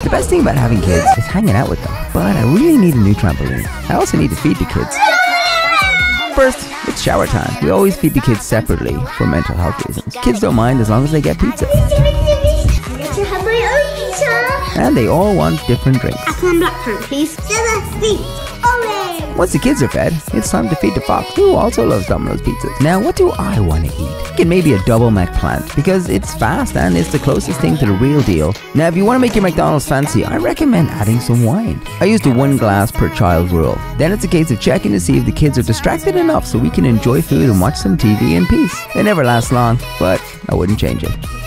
The best thing about having kids is hanging out with them, but I really need a new trampoline. I also need to feed the kids. First, it's shower time. We always feed the kids separately for mental health reasons. Kids don't mind as long as they get pizza. Get to have my own pizza. And they all want different drinks. Apple and blackcurrant, please. Seven, sweet, Once the kids are fed, it's time to feed the fox, who also loves Domino's pizzas. Now, what do I want to eat? Get maybe a double McPlant because it's fast and it's the closest thing to the real deal. Now, if you want to make your McDonald's fancy, I recommend adding some wine. I use the one glass per child rule. Then it's a case of checking to see if the kids are distracted enough so we can enjoy food and watch some TV in peace. They never last long, but I wouldn't change it.